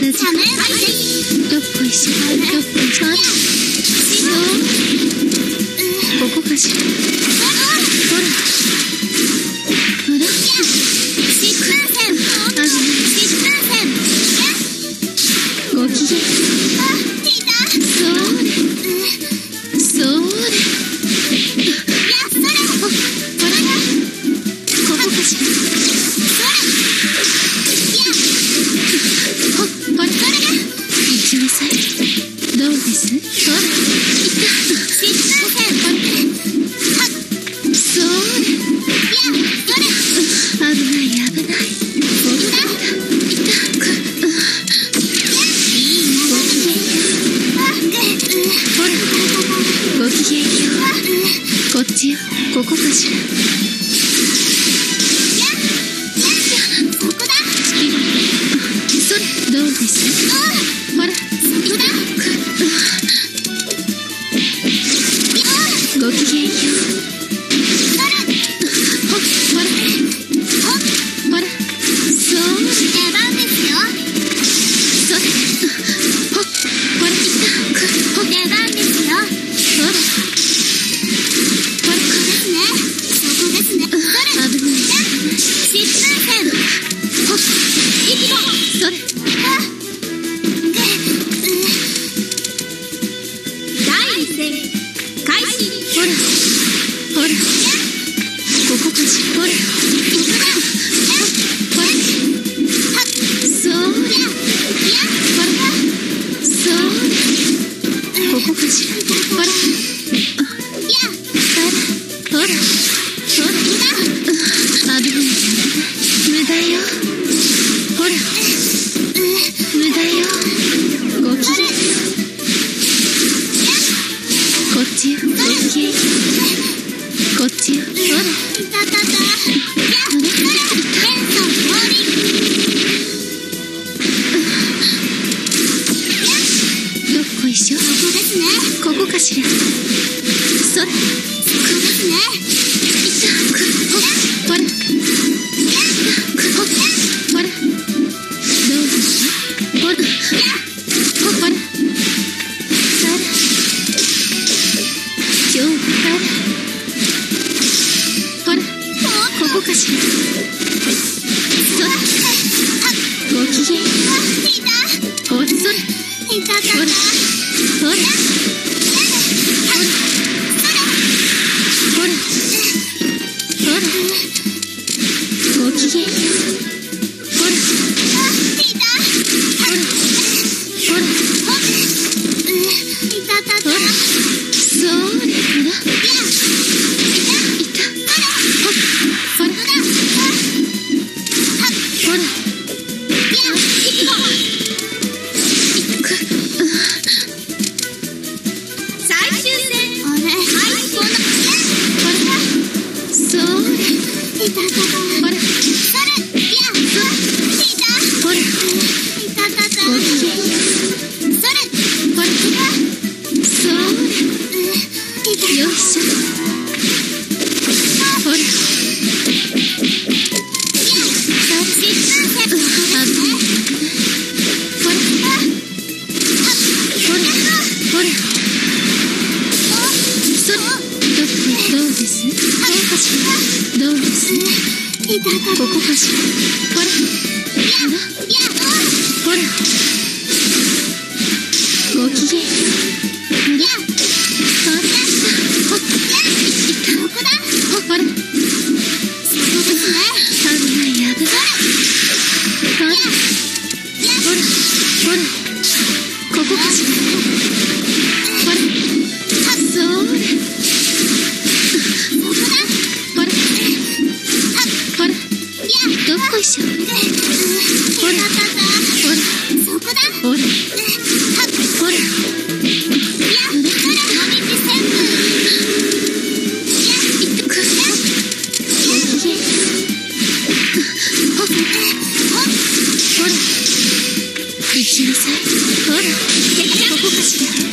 ここかしらほらなさいどうです？ほらごきげんようこっちよここかしら Thank you. ちよこっちよこっちよほらたたたれどっこいしょここですねここかしらここですねおかしい Quítate, beaucoup plus. どこいしょほら。ほら。ほら。ほら。ほら。ほら。行きなさいほら。ここかしら